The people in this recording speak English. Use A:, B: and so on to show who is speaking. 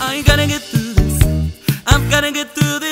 A: I gotta get through this. I'm gonna get through this.